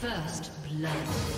First blood.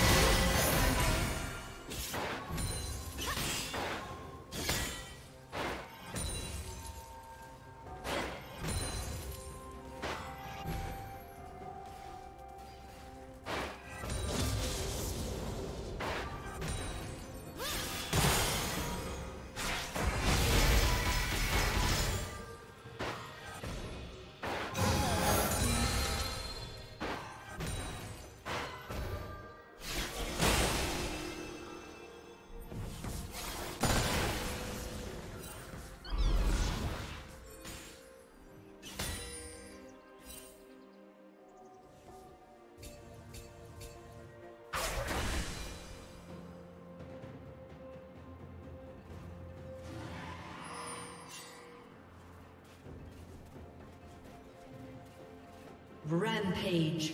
Rampage.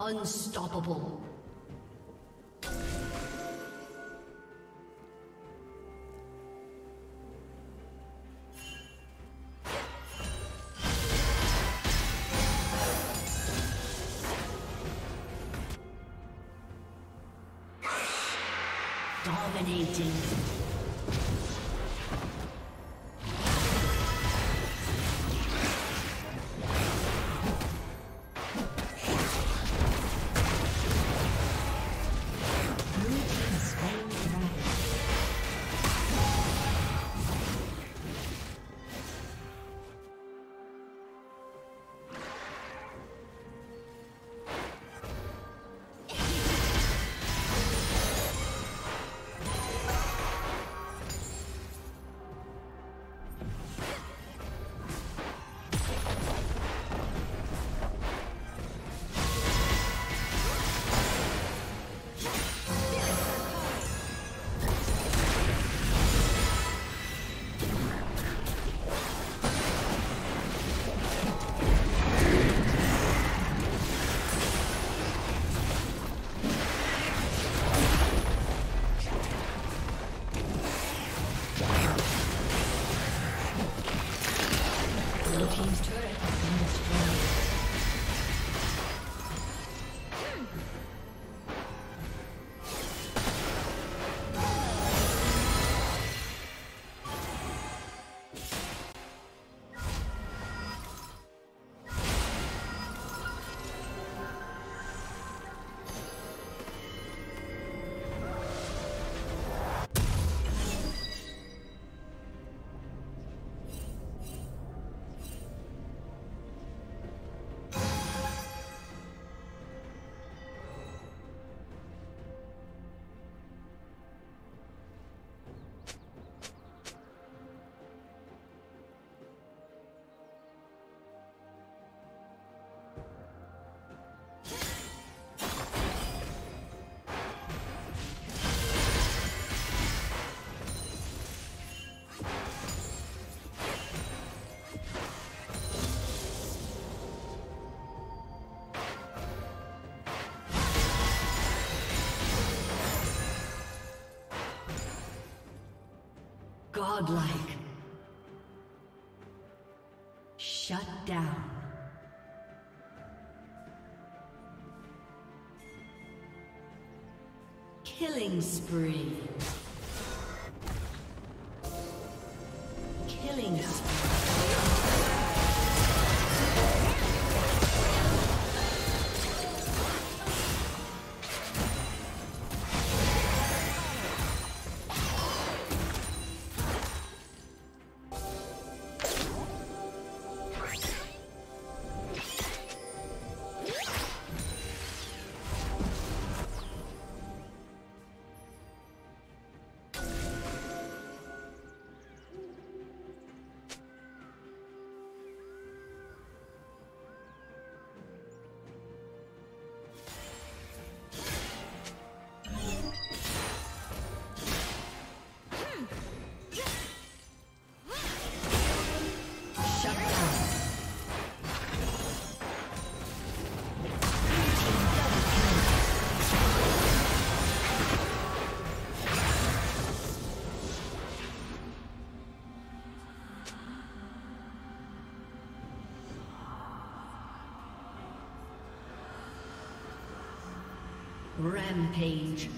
Unstoppable. Godlike. Shut down. Killing spree. Rampage.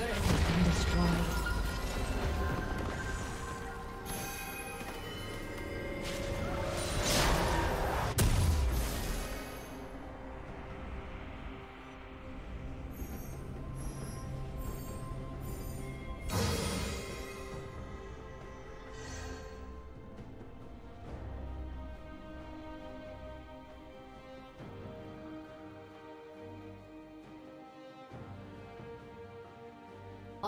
Turret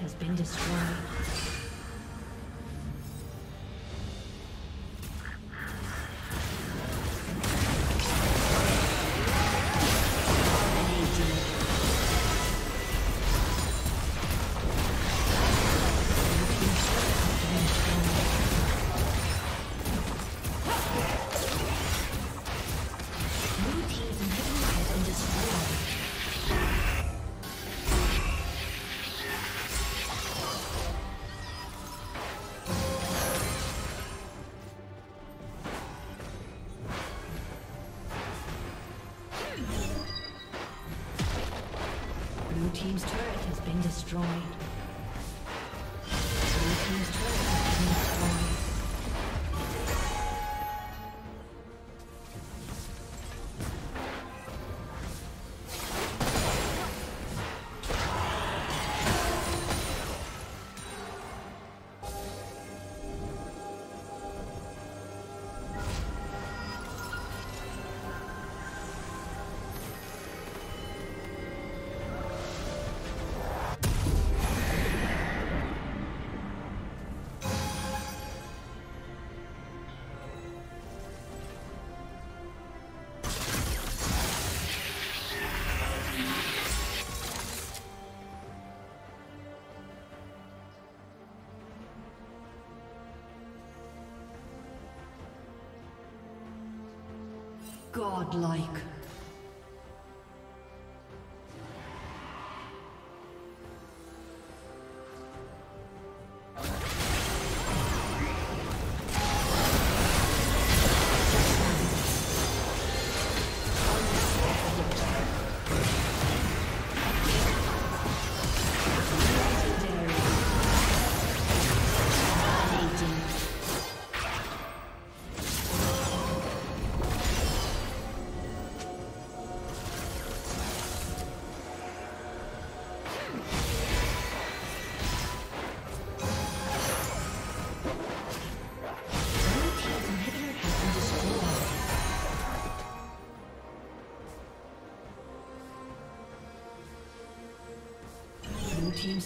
Has been destroyed. Godlike.